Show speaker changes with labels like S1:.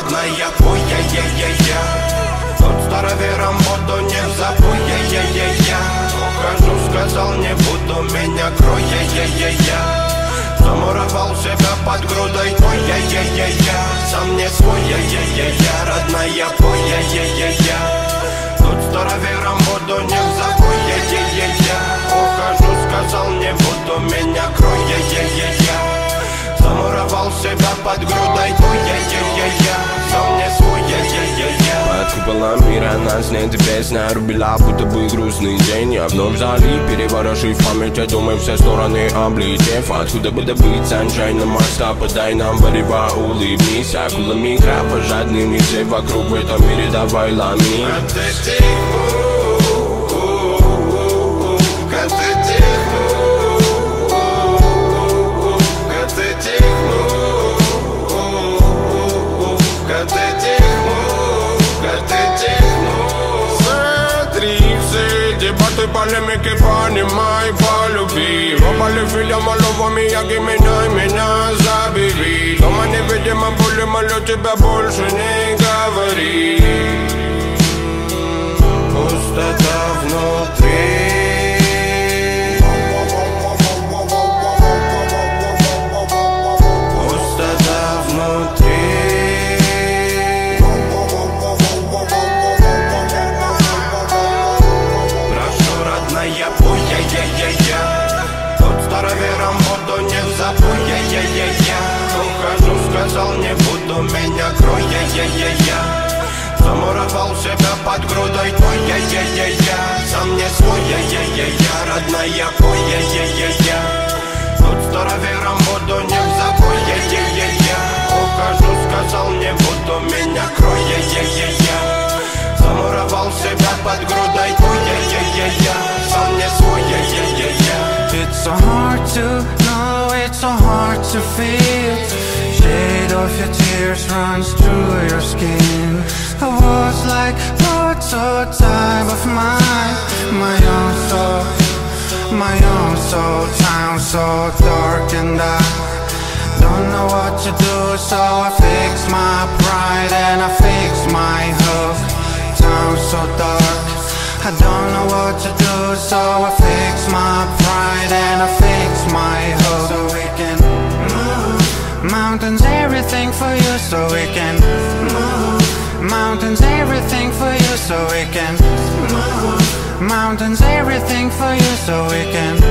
S1: Родная, пой, я-я-я-я Тут старовером буду, не забудь, я-я-я-я Ухожу, сказал, не буду, меня крой, я-я-я-я Замуровал себя под грудой твой, я-я-я-я Сам не свой, я-я-я-я Родная, пой, я-я-я-я Тут старовером буду, не забудь, я-я-я-я Ухожу, сказал, не буду, меня крой, я-я-я-я Замуровал себя под грудой
S2: куполом мира нас нет песня Рубила, будто бы грустный день. Я вновь залип, переворошив память Я думаю, все стороны облетев. Откуда бы добыть саншайн на моста Подай нам варева, улыбнись. Акулами кровожадными Все вокруг в этом мире давай ломи.
S1: Смотри, pandemic keep on in my follow me Mama feel I'm all over me, I give me nine minutes, I believe. Domani vediamo a pulle ma lo ti bevo il suo negaveri я-я-я-я Замуровал себя под грудой твой, я-я-я-я Сам не свой, я-я-я-я Родная, пой, я-я-я-я Тут старовером буду, не забудь, я-я-я-я Ухожу, сказал, не буду, меня крой, я-я-я-я Замуровал себя под грудой твой, я-я-я-я Сам не свой, я-я-я-я
S3: It's so hard to know, it's so hard to feel of your tears runs through your skin. I was like a prototype of mine. My own soul, my own soul Town so dark and I don't know what to do. So I fix my pride and I fix my hook Town so dark I don't know what to do, so I fix my so we can move. Mountains, everything for you, so we can move. Mountains, everything for you, so we can